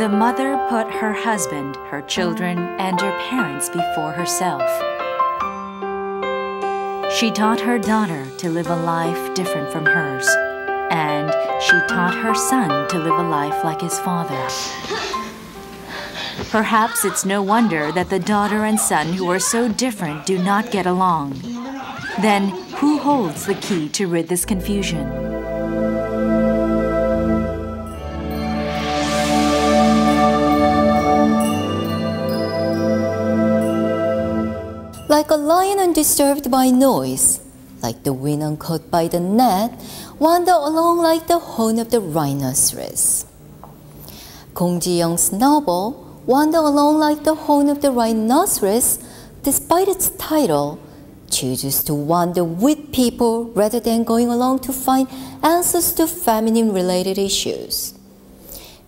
The mother put her husband, her children, and her parents before herself. She taught her daughter to live a life different from hers, and she taught her son to live a life like his father. Perhaps it's no wonder that the daughter and son who are so different do not get along. Then, who holds the key to rid this confusion? Undisturbed by noise, like the wind uncaught by the net, wander alone like the horn of the rhinoceros. Kong Ji-young's novel wander alone like the horn of the rhinoceros, despite its title, chooses to wander with people rather than going along to find answers to feminine related issues.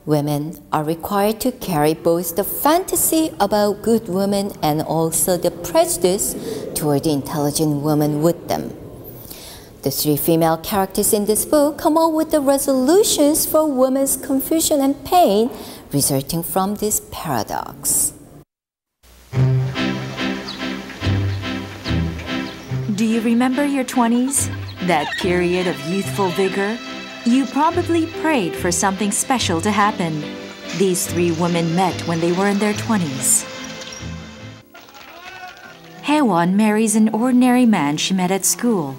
Women are required to carry both the fantasy about good women and also the prejudice toward the intelligent woman with them. The three female characters in this book come up with the resolutions for women's confusion and pain resulting from this paradox. Do you remember your 20s? That period of youthful vigor? You probably prayed for something special to happen. These three women met when they were in their 20s. Haewon marries an ordinary man she met at school.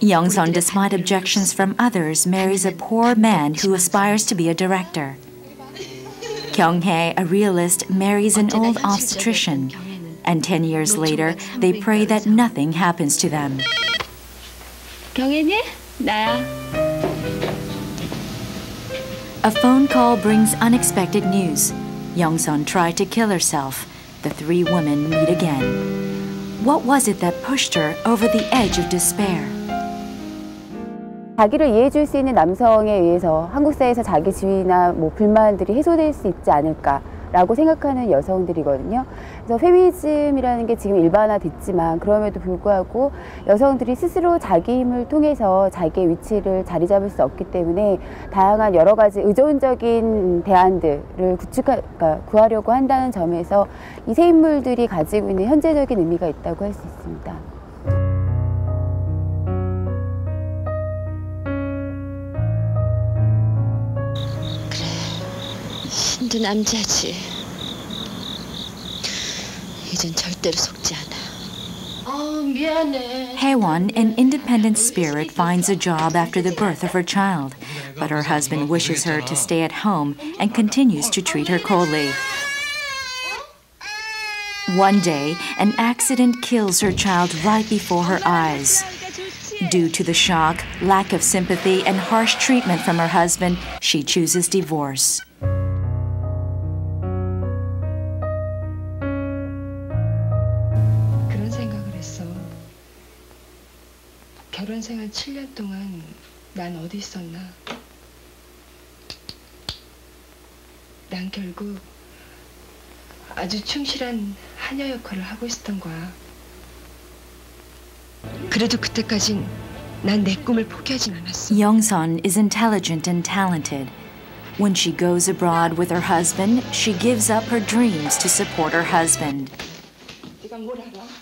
Youngsun, despite objections from others, marries a poor man who aspires to be a director. Kyunghae, a realist, marries an old obstetrician, and 10 years later, they pray that nothing happens to them. 경혜니? 나야. A phone call brings unexpected news. Youngsun tried to kill herself. The three women meet again. What was it that pushed her over the edge of despair? 자기를 이해해줄 수 있는 남성에 의해서 한국 사회에서 자기 지위나 뭐 불만들이 해소될 수 있지 않을까 라고 생각하는 여성들이거든요. 그래서 페미니즘이라는 게 지금 일반화됐지만 그럼에도 불구하고 여성들이 스스로 자기 힘을 통해서 자기의 위치를 자리 잡을 수 없기 때문에 다양한 여러 가지 의존적인 대안들을 구축하, 그러니까 구하려고 한다는 점에서 이 세 인물들이 가지고 있는 현재적인 의미가 있다고 할 수 있습니다. 신도 남자지. 이젠 절대로 속지 않아. 어, 미안해. Haewon, an independent spirit, finds a job after the birth of her child, but her husband wishes her to stay at home and continues to treat her coldly. One day, an accident kills her child right before her eyes. Due to the shock, lack of sympathy, and harsh treatment from her husband, she chooses divorce. 결혼 생활 7년 동안 난 어디 있었나? 난 결국 아주 충실한 하녀 역할을 하고 있었던 거야. 그래도 그때까진 난 내 꿈을 포기하진 않았어. Youngsun is intelligent and talented. When she goes abroad with her husband, she gives up her dreams to support her husband. 네가 뭘 알아?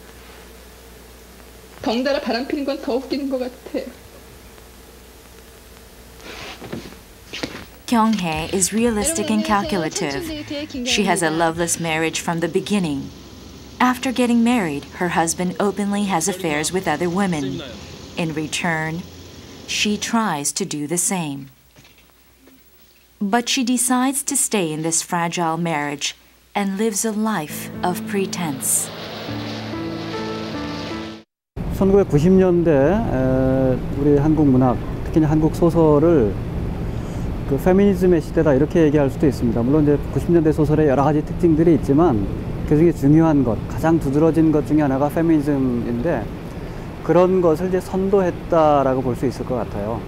덩달아 바람 피는 건 더 웃기는 것 같아. Kyunghae is realistic and calculative. She has a loveless marriage from the beginning. After getting married, her husband openly has affairs with other women. In return, she tries to do the same. But she decides to stay in this fragile marriage and lives a life of pretense. 1990년대 우리 한국 문학, 특히 한국 소설을 그 페미니즘의 시대다 이렇게 얘기할 수도 있습니다. 물론 이제 90년대 소설에 여러 가지 특징들이 있지만 그 중에 중요한 것, 가장 두드러진 것 중에 하나가 페미니즘인데 그런 것을 이제 선도했다라고 볼 수 있을 것 같아요.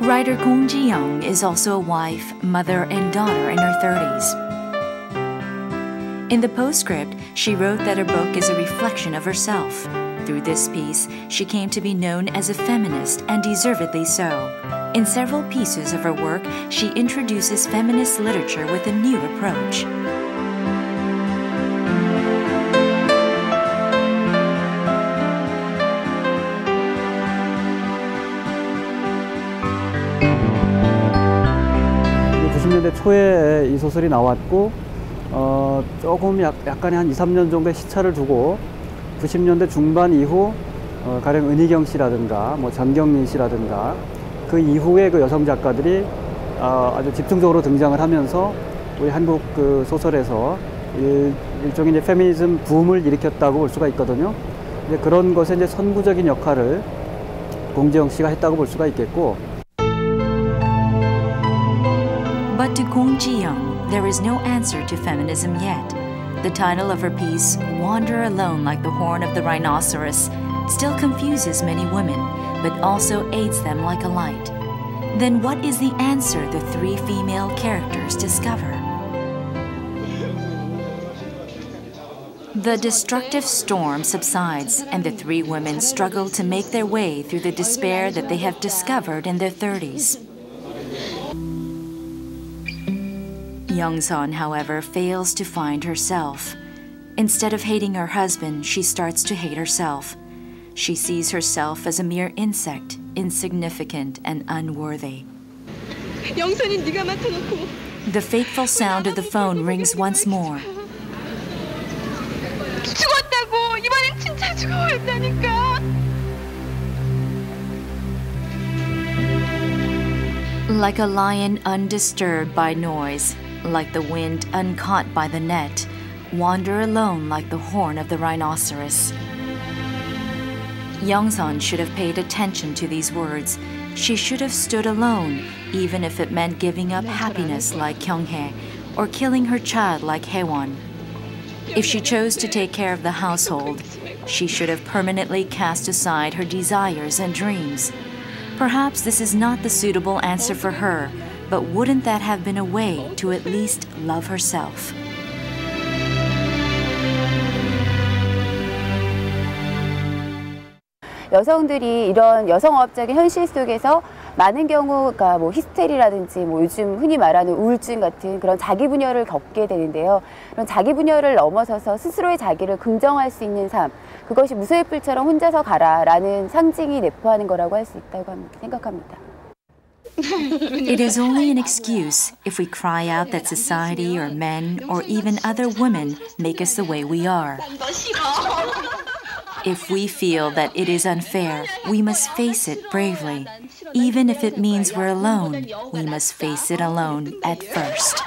Writer Kong Ji-young is also a wife, mother, and daughter in her 30s. In the postscript, she wrote that her book is a reflection of herself. Through this piece, she came to be known as a feminist and deservedly so. In several pieces of her work, she introduces feminist literature with a new approach. 이 90년대 초에 이 소설이 나왔고 어, 조금 약, 약간의 한 2, 3년 정도의 시차를 두고 90년대 중반 이후 어, 가령 은희경 씨라든가 뭐 전경민 씨라든가 그 이후에 그 여성 작가들이 어, 아주 집중적으로 등장을 하면서 우리 한국 그 소설에서 일, 일종의 이제 페미니즘 붐을 일으켰다고 볼 수가 있거든요. 이제 그런 것에 이제 선구적인 역할을 공지영 씨가 했다고 볼 수가 있겠고 But Ji-young, there is no answer to feminism yet. The title of her piece, Wander Alone Like the Horn of the Rhinoceros, still confuses many women, but also aids them like a light. Then what is the answer the three female characters discover? The destructive storm subsides, and the three women struggle to make their way through the despair that they have discovered in their 30s. Young-sun, however, fails to find herself. Instead of hating her husband, she starts to hate herself. She sees herself as a mere insect, insignificant and unworthy. The fateful sound of the phone rings once more. Like a lion undisturbed by noise, like the wind uncaught by the net, wander alone like the horn of the rhinoceros. Youngsun should have paid attention to these words. She should have stood alone, even if it meant giving up happiness like Kyunghae or killing her child like Haewon. If she chose to take care of the household, she should have permanently cast aside her desires and dreams. Perhaps this is not the suitable answer for her, but wouldn't that have been a way to at least love herself? 여성들이 이런 여성업적인 현실 속에서 많은 경우, 그러니까 뭐 히스테리라든지 뭐 요즘 흔히 말하는 우울증 같은 그런 자기 분열을 겪게 되는데요. 그런 자기 분열을 넘어서서 스스로의 자기를 긍정할 수 있는 삶, 그것이 무소의 뿔처럼 혼자서 가라라는 상징이 내포하는 거라고 할 수 있다고 합니다. 생각합니다. It is only an excuse if we cry out that society or men or even other women make us the way we are. If we feel that it is unfair, we must face it bravely. Even if it means we're alone, we must face it alone at first.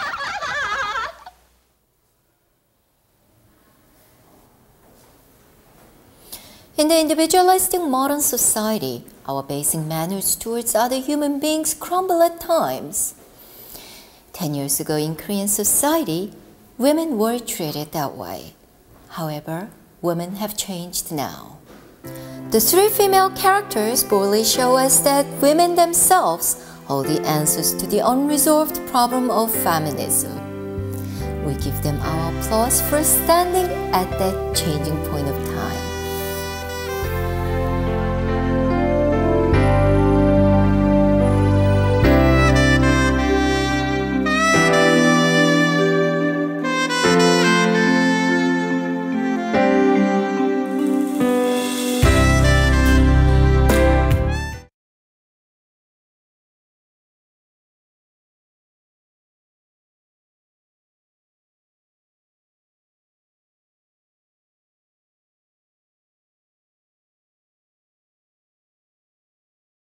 In the individualistic modern society, our basic manners towards other human beings crumble at times. Ten years ago in Korean society, women were treated that way. However, women have changed now. The three female characters boldly show us that women themselves hold the answers to the unresolved problem of feminism. We give them our applause for standing at that changing point of